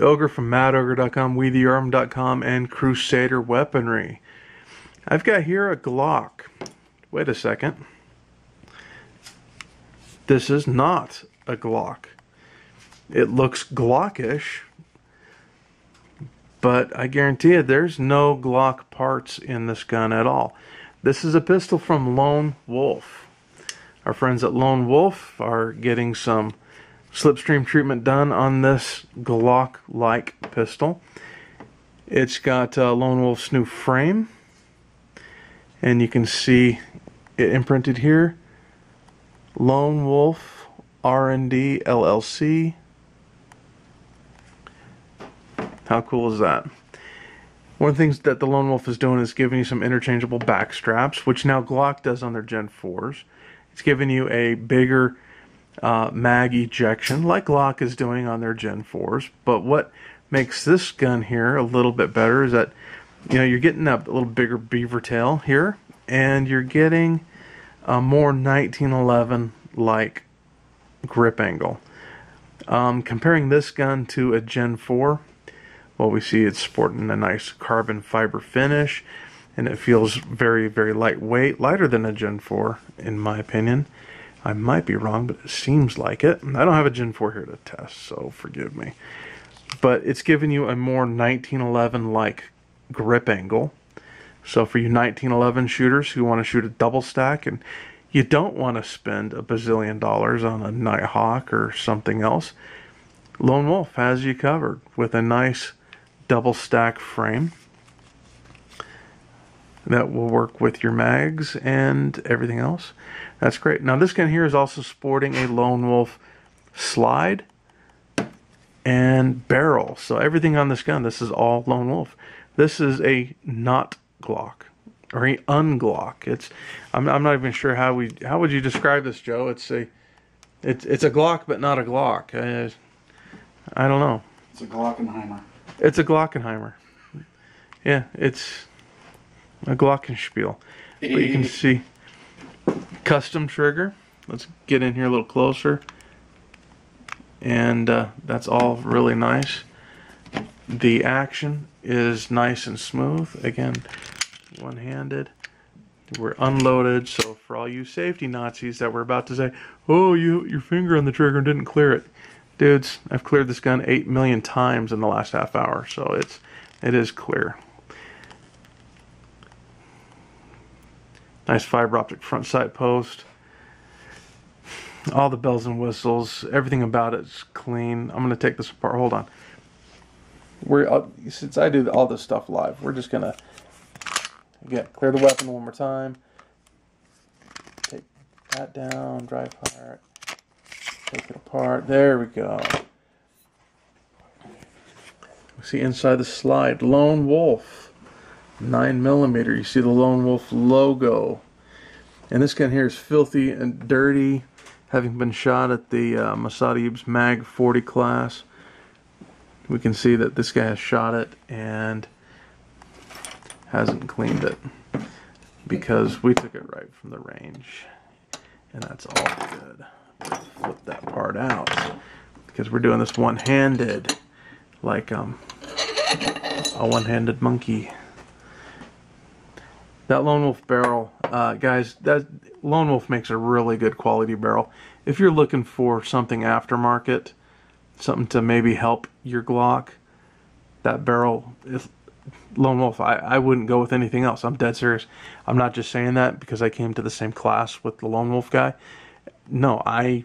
Ogre from MadOgre.com, WeTheArmed.com, and Crusader Weaponry. I've got here a Glock. Wait a second. This is not a Glock. It looks Glockish, but I guarantee you there's no Glock parts in this gun at all. This is a pistol from Lone Wolf. Our friends at Lone Wolf are getting some slipstream treatment done on this Glock-like pistol. It's got uh, Lone Wolf's new frame, and you can see it imprinted here. Lone Wolf R&D LLC. How cool is that? One of the things that the Lone Wolf is doing is giving you some interchangeable back straps, which now Glock does on their Gen 4s. It's giving you a bigger uh, mag ejection, like Glock is doing on their Gen 4s. But what makes this gun here a little bit better is that you know you're getting a little bigger beaver tail here, and you're getting a more 1911 like grip angle. Um, comparing this gun to a Gen 4, well, we see it's sporting a nice carbon fiber finish, and it feels very, very lightweight, lighter than a Gen 4, in my opinion. I might be wrong, but it seems like it. I don't have a Gen 4 here to test, so forgive me. But it's giving you a more 1911 like grip angle. So for you 1911 shooters who want to shoot a double stack and you don't want to spend a bazillion dollars on a Nighthawk or something else, Lone Wolf has you covered with a nice double stack frame that will work with your mags and everything else. That's great. Now this gun here is also sporting a Lone Wolf slide and barrel. So everything on this gun, this is all Lone Wolf. This is a not Glock or a unglock. It's I'm I'm not even sure how we how would you describe this, Joe? It's a it's it's a Glock but not a Glock. Uh, I don't know. It's a Glockenheimer. It's a Glockenheimer. Yeah, it's a Glockenspiel. But you can see custom trigger. Let's get in here a little closer. And uh, that's all really nice. The action is nice and smooth. Again, one-handed. We're unloaded, so for all you safety Nazis that were about to say, "Oh, you your finger on the trigger and didn't clear it," dudes, I've cleared this gun eight million times in the last half hour, so it's it is clear. Nice fiber optic front sight post. All the bells and whistles, everything about it's clean. I'm gonna take this apart. Hold on. We're uh, since I do all this stuff live, we're just gonna again clear the weapon one more time. Take that down, dry fire it. Take it apart. There we go. See inside the slide, Lone Wolf. 9 millimeter. You see the Lone Wolf logo. And this gun here is filthy and dirty, having been shot at the uh, Masada Mag 40 class. We can see that this guy has shot it and hasn't cleaned it because we took it right from the range. And that's all good. Flip that part out because we're doing this one-handed like um, a one-handed monkey. That Lone Wolf barrel, uh, guys, that Lone Wolf makes a really good quality barrel. If you're looking for something aftermarket, something to maybe help your Glock, that barrel, is, Lone Wolf, I, I wouldn't go with anything else. I'm dead serious. I'm not just saying that because I came to the same class with the Lone Wolf guy. No, I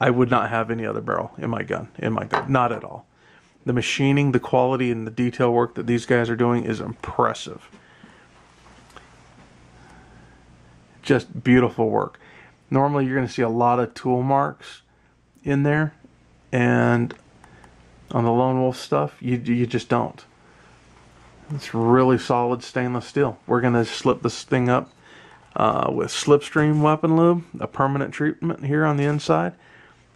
I would not have any other barrel in my gun, in my gun, not at all. The machining, the quality, and the detail work that these guys are doing is impressive. Just beautiful work. Normally you're going to see a lot of tool marks in there and on the Lone Wolf stuff you, you just don't. It's really solid stainless steel. We're going to slip this thing up uh, with Slipstream Weapon Lube, a permanent treatment here on the inside,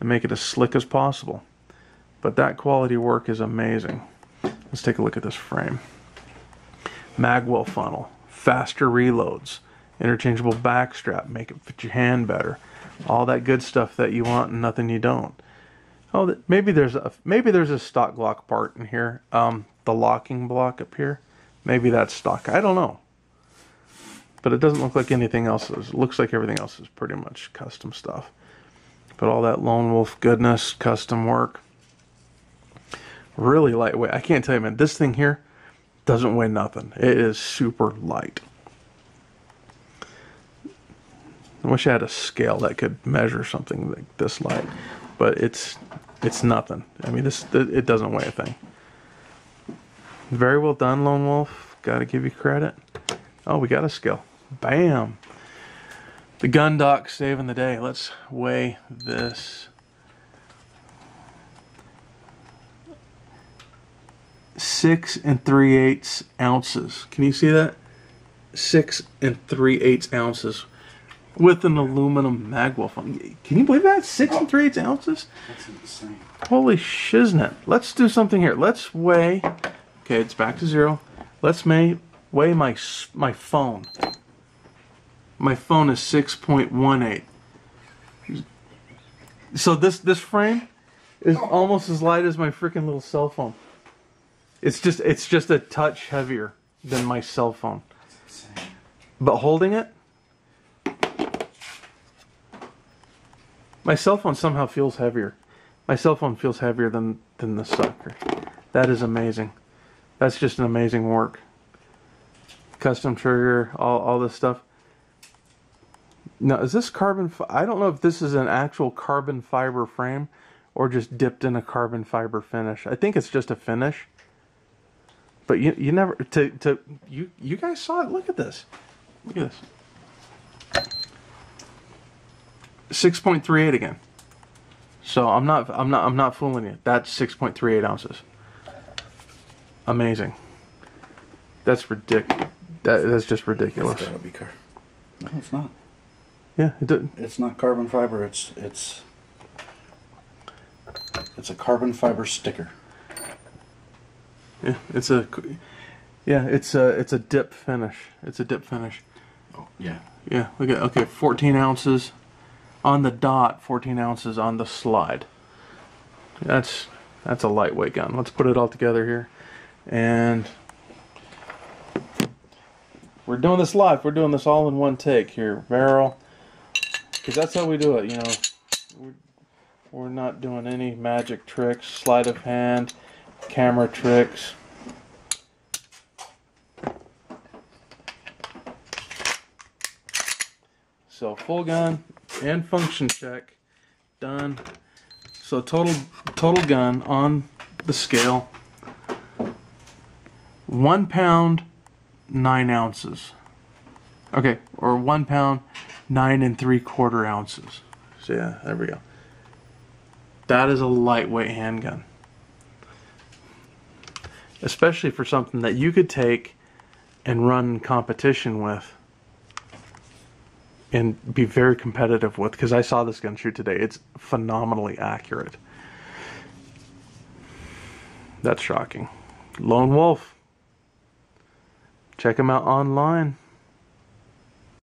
and make it as slick as possible. But that quality work is amazing. Let's take a look at this frame. Magwell funnel, faster reloads, interchangeable backstrap, make it fit your hand better. All that good stuff that you want and nothing you don't. Oh, maybe there's a maybe there's a stock Glock part in here. Um, the locking block up here. Maybe that's stock. I don't know. But it doesn't look like anything else. It looks like everything else is pretty much custom stuff. But all that Lone Wolf goodness, custom work. Really lightweight. I can't tell you, man. This thing here doesn't weigh nothing. It is super light. I wish I had a scale that could measure something like this light, but it's it's nothing. I mean, this it doesn't weigh a thing. Very well done, Lone Wolf. Got to give you credit. Oh, we got a scale. Bam. The gun dock saving the day. Let's weigh this. Six and three eighths ounces. Can you see that? Six and three eighths ounces with an aluminum magwell. phone. Can you believe that? Six and three eighths ounces? That's insane. Holy shiznit. Let's do something here. Let's weigh. Okay, it's back to zero. Let's may, weigh my my phone. My phone is 6.18. So this this frame is almost as light as my freaking little cell phone. It's just it's just a touch heavier than my cell phone. But holding it, my cell phone somehow feels heavier. My cell phone feels heavier than than the sucker. That is amazing. That's just an amazing work. Custom trigger, all all this stuff. Now, is this carbon? I don't know if this is an actual carbon fiber frame or just dipped in a carbon fiber finish. I think it's just a finish. But you you never to to you you guys saw it. Look at this. Look at this. Six point three eight again. So I'm not I'm not I'm not fooling you. That's six point three eight ounces. Amazing. That's ridiculous. That, that's just ridiculous. It's gotta be car. No, it's not. Yeah, it did. It's not carbon fiber. It's it's it's a carbon fiber sticker. Yeah, it's a. Yeah, it's a it's a dip finish. It's a dip finish. Oh yeah. Yeah, look at okay, 14 ounces on the dot, 14 ounces on the slide. That's that's a lightweight gun. Let's put it all together here, and we're doing this live. We're doing this all in one take here, barrel, because that's how we do it. You know, we're, we're not doing any magic tricks, sleight of hand, camera tricks. So full gun and function check done. So total total gun on the scale. One pound, nine ounces. Okay, or one pound, nine and three quarter ounces. So yeah, there we go. That is a lightweight handgun. Especially for something that you could take and run competition with and be very competitive with because I saw this gun shoot today. It's phenomenally accurate. That's shocking. Lone Wolf. Check him out online.